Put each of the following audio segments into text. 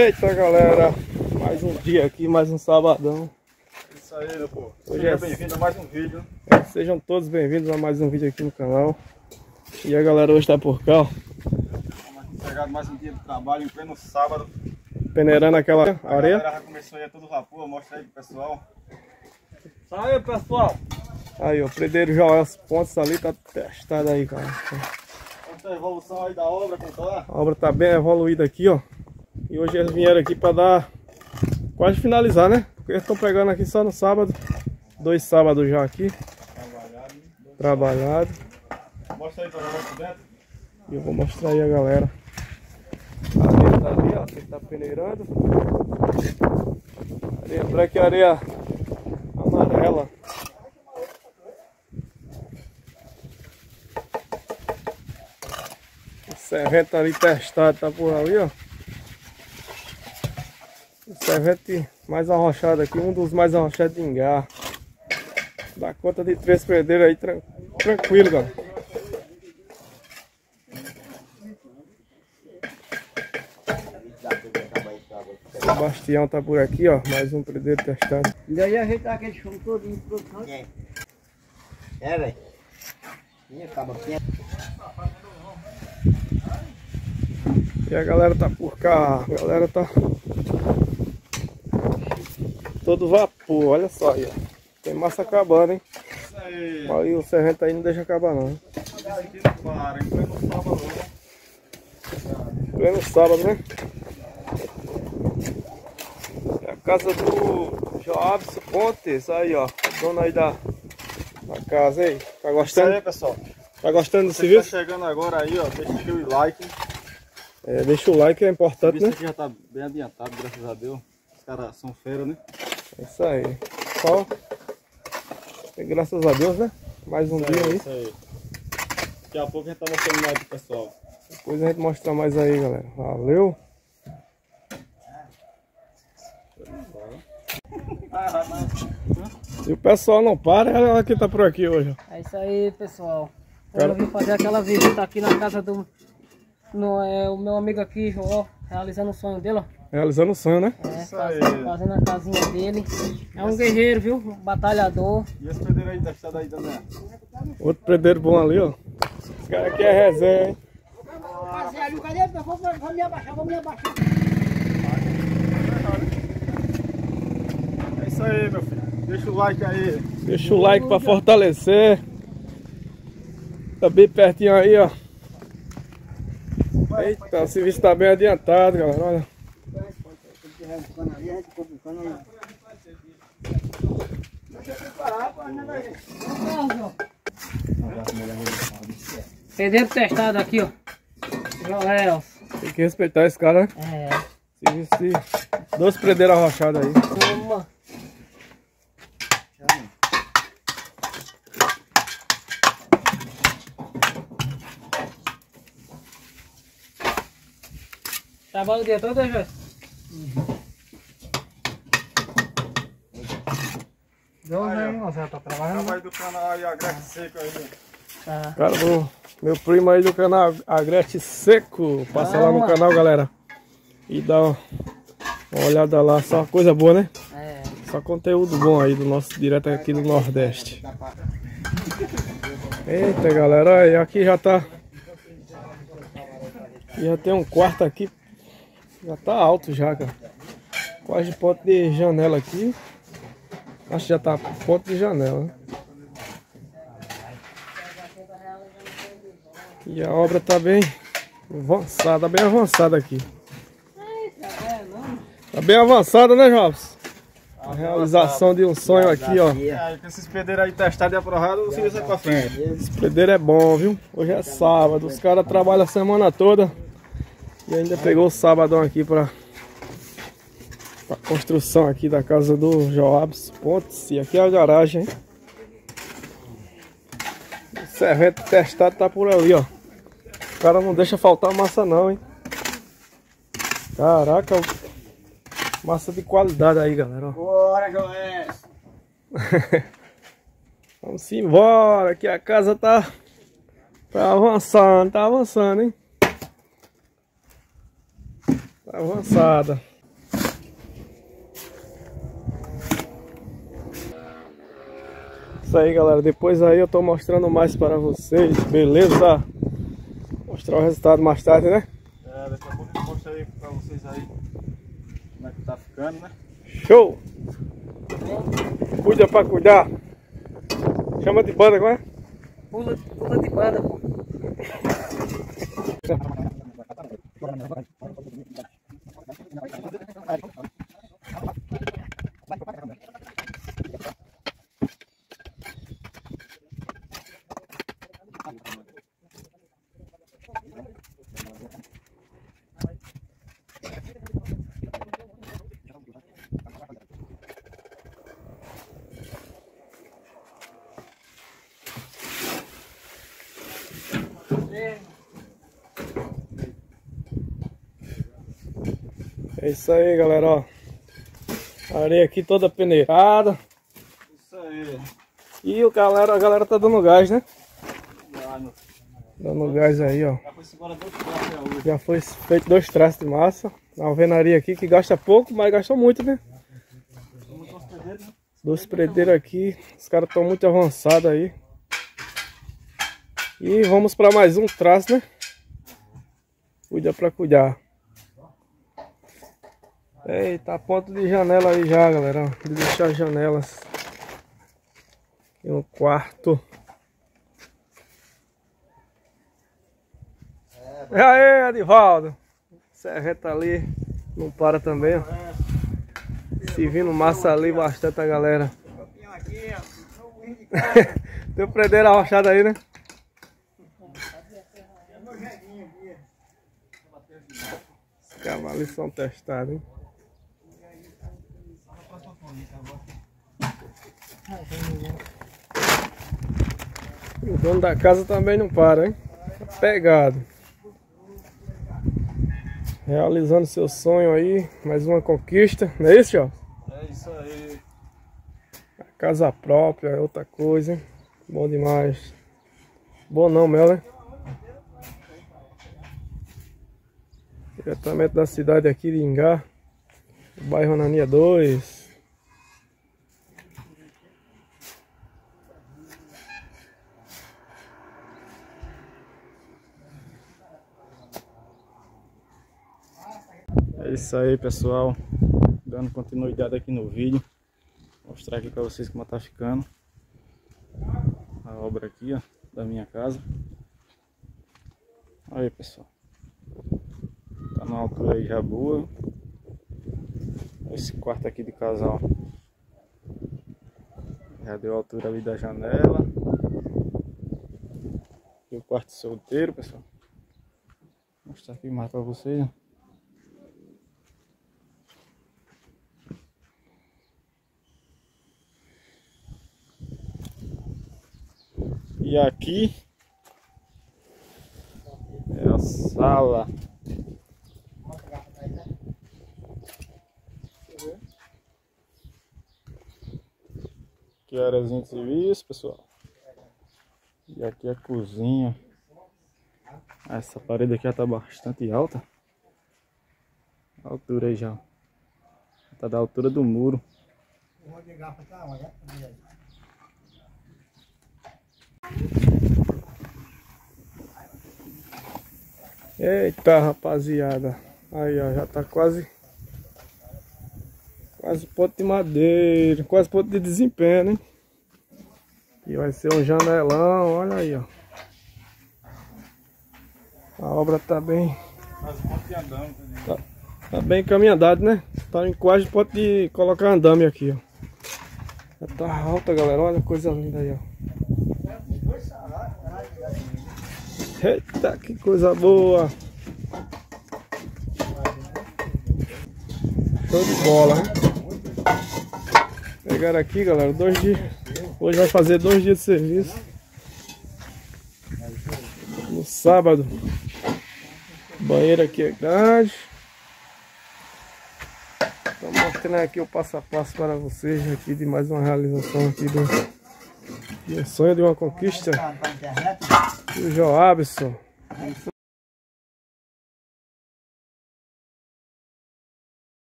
Eita galera, mais um dia aqui, mais um sabadão. Isso aí, meu povo. Hoje Seja é- bem-vindo a mais um vídeo. É, sejam todos bem-vindos a mais um vídeo aqui no canal. E a galera hoje tá por cá, ó, Estamos aqui pegado mais um dia de trabalho em pleno sábado. peneirando aquela A areia. galera já começou aí a todo vapor, mostra aí pro pessoal. Aí pessoal! Aí ó, o predeiro Joel Pontes ali tá testado aí, cara. Mostra a evolução aí da obra, como tá. A obra tá bem evoluída aqui, ó. E hoje eles vieram aqui pra dar. Quase finalizar, né? Porque eles estão pegando aqui só no sábado. Dois sábados já aqui, Trabalhado. trabalhado. Mostra aí pra galera por dentro. E eu vou mostrar aí a galera. A areia tá ali, ó. Quem tá peneirando. Areia branca e areia amarela. O servente ali testado tá por ali, ó. O servente mais arrochado aqui, um dos mais arrochados de engar. Dá conta de três predeiros aí, tran- tranquilo, galera. O Bastião tá por aqui, ó. Mais um predeiro testado. Ainda ia ajeitar aquele chão todo em produção. É. É, velho. Ih, acaba quente. E a galera tá por cá. A galera tá. Todo vapor, olha só aí, ó. Tem massa acabando, hein? Isso aí. Aí o servente aí não deixa acabar não. hein? Isso aqui não para, em pleno sábado. Pleno sábado, né? É a casa do Joabs Pontes, aí ó. O dono aí da, da casa aí. Tá Isso aí, gostando? pessoal. Tá gostando do Você tá serviço? chegando agora aí, ó, deixa aquele like. É, deixa o like, é O importante, né? aqui já tá bem adiantado, graças a Deus. Os caras são feiros, né? É isso aí. Só. e Graças a Deus, né? Mais um dia aí. Isso aí. Daqui a pouco a gente tá mostrando mais pro pessoal. Depois a gente mostra mais aí, galera. Valeu. E o pessoal não para, ela que tá por aqui hoje. É isso aí, pessoal. Cara- Eu vim fazer aquela visita aqui na casa do no, é, o meu amigo aqui, João, realizando o sonho dele, ó. Realizando o sonho, né? É, Isso faz- aí. fazendo a casinha dele. É um guerreiro, viu? Um batalhador. E esse pedreiro aí testado aí também. Outro predeiro bom ali, ó. Esse cara aqui é resenha, hein? Vamos me abaixar, vamos me abaixar. É isso aí, meu filho. Deixa o like aí. Deixa o like pra fortalecer. Tá bem pertinho aí, ó. Eita, o serviço tá bem adiantado, galera. Olha. Pedreiro testado aqui, ó. Joel. Tem que respeitar esse cara, né? É. Serviço de dois predeiros arrochados aí. Uma. Trabalha o dia todo, né, João, Aí, né, Zé? Tá trabalhando? Acaba aí do canal aí, agreste seco aí. né? Tá. Cara, do meu primo aí do canal Agreste Seco. Passa lá no canal, galera. E dá uma olhada lá. Só coisa boa, né? É. Só conteúdo bom aí do nosso direto aqui do Nordeste. Eita, galera. Olha, aqui já tá. Já tem um quarto aqui. Já tá alto já, cara. Quase ponto de janela aqui. Acho que já tá ponto de janela? E a obra tá bem avançada, bem avançada aqui. Tá bem avançada, né, Jobs? A realização de um sonho aqui, ó. É, aí com esses pedreiros aí testados e aprovados, o serviço é pra frente. Esse predeiro é bom, viu? Hoje é sábado, os caras trabalham a semana toda. E ainda pegou o sabadão aqui pra, pra construção aqui da casa do Joabs Pontes. E aqui é a garagem, hein? O servente testado tá por ali, ó. O cara não deixa faltar massa não, hein? Caraca, massa de qualidade aí, galera. ó. Bora, Joés. Vamos embora, que a casa tá, tá avançando, tá avançando, hein? Tá avançada. Isso aí, galera. Depois aí eu tô mostrando mais para vocês, beleza? Mostrar o resultado mais tarde, né? É, daqui a pouco eu mostro aí pra vocês aí como é que tá ficando, né? Show! Cuida pra cuidar. Chama de banda, qual é? Pula, pula de banda, pô. É isso aí, galera, ó. Areia aqui toda peneirada. Isso aí. E o galera, a galera tá dando gás, né? Dando gás aí, ó. Já foi feito dois traços de massa. Na alvenaria aqui que gasta pouco, mas gastou muito, né? Né? Dois predeiros aqui. Os caras estão muito avançados aí. E vamos para mais um traço, né? Cuida para cuidar. Eita, ponto de janela aí já, galera. De deixar as janelas. Aqui no quarto. E aí, Adivaldo? Serreta ali. Não para também, ó. Se vindo massa ali bastante a galera. Tem o predeiro arrochado aí, né? Os cavalos são testados, hein? O dono da casa também não para, hein? Pegado. Realizando seu sonho aí, mais uma conquista, não é isso, Charles? É isso aí. A casa própria é outra coisa, hein? Bom demais. Bom não, Mel, né? Diretamente da cidade aqui de Ingá, bairro Anania 2. É isso aí, pessoal. Dando continuidade aqui no vídeo. Mostrar aqui pra vocês como tá ficando. A obra aqui, ó, da minha casa. Aí, pessoal. Tá numa altura aí já boa. Esse quarto aqui de casal. Já deu a altura ali da janela. E o quarto solteiro, pessoal. Vou mostrar aqui mais pra vocês, ó. Aqui é a sala. Aqui é a áreazinha de serviço, pessoal. E aqui é a cozinha. Essa parede aqui já tá bastante alta. A altura aí já. Tá da altura do muro. Eita, rapaziada. Aí, ó, já tá quase. Quase ponto de madeira. Quase ponto de desempenho, hein? E vai ser um janelão, olha aí, ó. A obra tá bem. Tá, tá bem caminhada, né? Tá em quase ponto de colocar andame aqui, ó. Já tá alta, galera. Olha a coisa linda aí, ó. Eita, que coisa boa! Show de bola, hein? Pegaram aqui, galera, dois dias. Hoje vai fazer dois dias de serviço. No sábado. Banheiro aqui é grande. Estou mostrando aqui o passo a passo para vocês aqui de mais uma realização aqui do, e sonho de uma conquista João Joabson.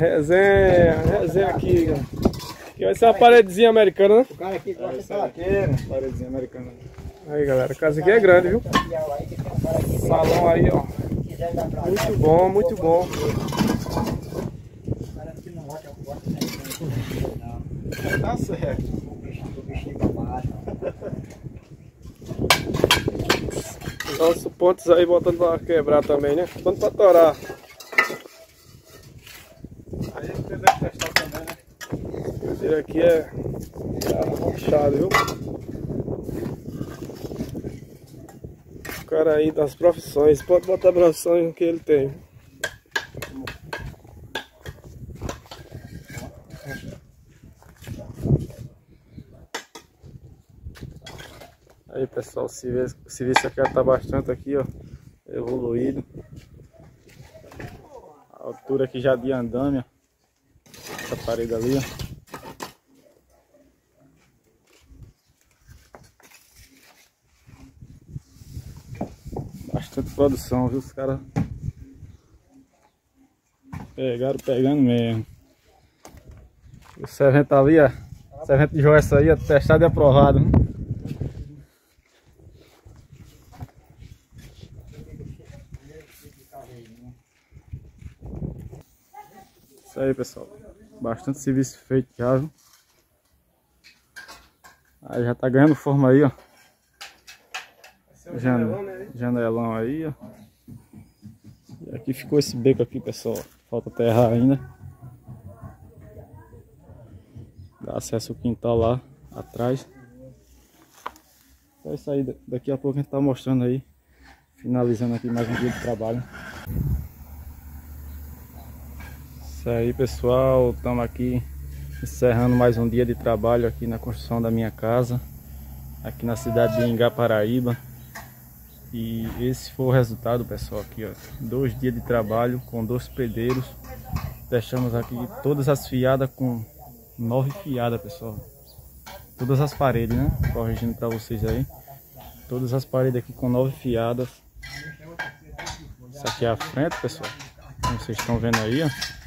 Resenha, resenha aqui, cara. Aqui vai ser uma paredezinha americana, né? O cara aqui gosta de laqueira. Paredezinha americana. Aí, galera, a casa aqui é grande, viu? Salão aí, ó. Muito bom, muito bom. Tá certo. o bichinho, o bichinho pra baixo. Nossos pontos aí botando pra quebrar também, né? Botando pra torar. Aí você deve testar também, né? Esse aqui é é puxado, viu? O cara aí das profissões, pode botar a profissão que ele tem. Aí pessoal, o serviço, o serviço aqui tá bastante aqui, ó, evoluído. A altura aqui já de andame, ó. Essa parede ali, ó. Bastante produção, viu? Os caras pegaram pegando mesmo. O servente ali, ó. O servente de Joyce aí, ó, testado e aprovado. né? Aí, pessoal. Bastante serviço feito já, viu? Aí já tá ganhando forma aí, ó. Jan- Janelão aí, ó. E aqui ficou esse beco aqui, pessoal. Falta terra ainda. Dá acesso ao quintal lá atrás. Então é isso aí. Daqui a pouco a gente tá mostrando aí. Finalizando aqui mais um dia de trabalho. Isso aí, pessoal. Estamos aqui encerrando mais um dia de trabalho aqui na construção da minha casa. Aqui na cidade de Ingá, Paraíba. E esse foi o resultado, pessoal, aqui, ó. Dois dias de trabalho com dois pedreiros. Deixamos aqui todas as fiadas com nove fiadas, pessoal. Todas as paredes, né? Corrigindo para vocês aí. Todas as paredes aqui com nove fiadas. Isso aqui é a frente, pessoal. Como vocês estão vendo aí, ó.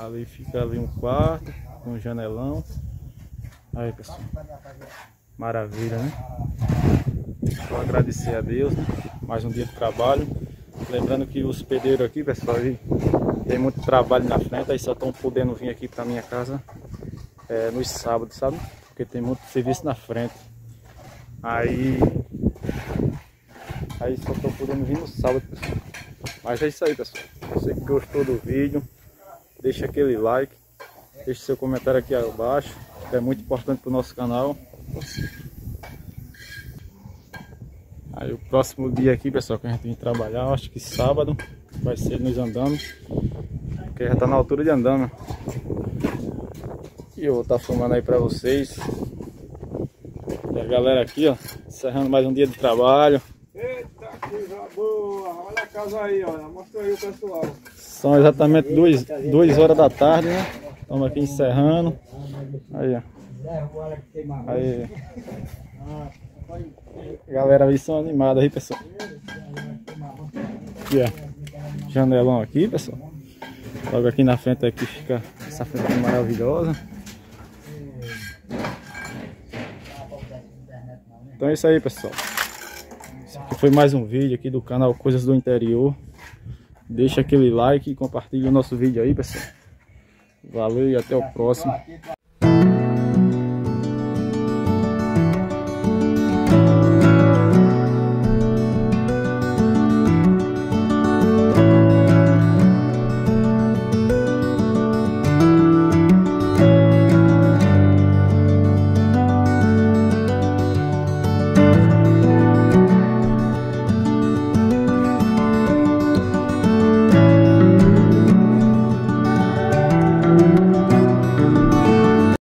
Ali fica ali um quarto, um janelão. Aí, pessoal. Maravilha, né? Só agradecer a Deus, mais um dia de trabalho. Lembrando que os pedreiros aqui, pessoal, tem muito trabalho na frente, aí só estão podendo vir aqui para minha casa é, nos sábados, sabe? Porque tem muito serviço na frente. Aí, aí só estão podendo vir no sábado, pessoal. Mas é isso aí, pessoal. Você que gostou do vídeo, deixa aquele like, deixe seu comentário aqui abaixo, que é muito importante para o nosso canal. Aí o próximo dia aqui, pessoal, que a gente vem trabalhar, acho que sábado vai ser nos andamos, porque já tá na altura de andame. E eu vou estar tá filmando aí pra vocês. E a galera aqui, ó, encerrando mais um dia de trabalho. Eita, coisa boa! Olha a casa aí, olha. Mostra aí o pessoal. São exatamente duas, duas horas da tarde, né? Estamos aqui encerrando. Aí, ó. Aí. Galera aí são animadas aí, pessoal. Aqui, ó. Janelão aqui, pessoal. Logo aqui na frente aqui fica essa frente maravilhosa. Então é isso aí, pessoal. Esse aqui foi mais um vídeo aqui do canal Coisas do Interior. Deixa aquele like e compartilha o nosso vídeo aí, pessoal. Valeu e até o próximo.